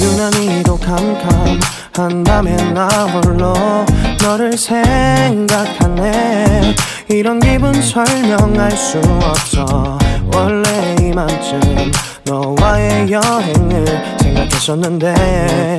유난히도 캄캄한 밤에 나 홀로 너를 생각하네. 이런 기분 설명할 수 없어. 원래 이만쯤 너와의 여행을 생각했었는데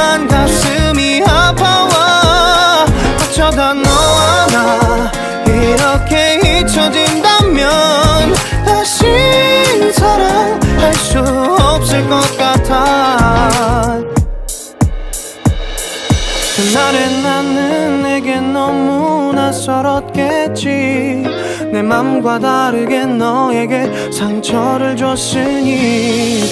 그날의 나는 내게 너무 낯설었겠지. 내 맘과 다르게 너에게 상처를 줬으니.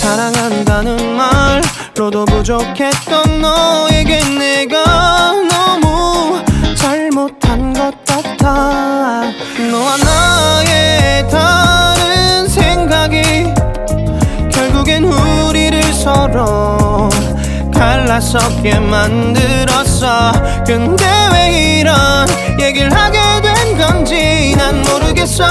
사랑한다는 말로도 부족했던 너에게 내가 갈라서게 만들었어. 근데 왜 이런 얘기를 하게 된 건지 난 모르겠어.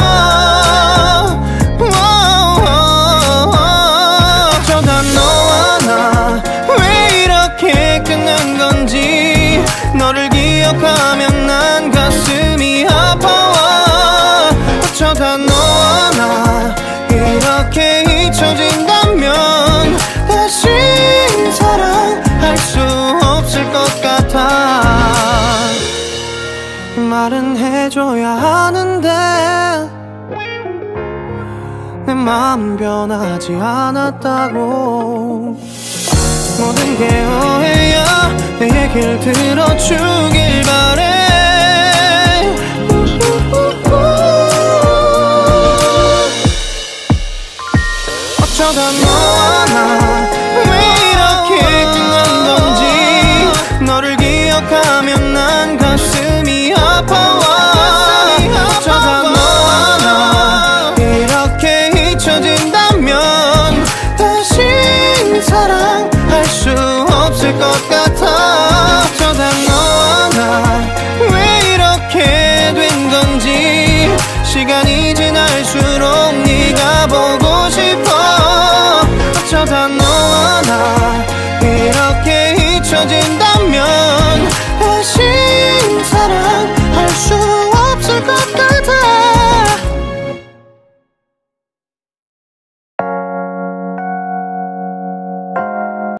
어쩌다 너와 나 왜 이렇게 끝난 건지 너를 기억하면 난 가슴이 아파와. 어쩌다 너와 나 이렇게 잊혀진다면 말은 해줘야 하는데 내 마음 변하지 않았다고. 모든 게 오해야 내 얘기를 들어주길 바래. 어쩌다 너 사랑할 수 없을 것 같아. 어쩌다 너와 나 왜 이렇게 된 건지 시간이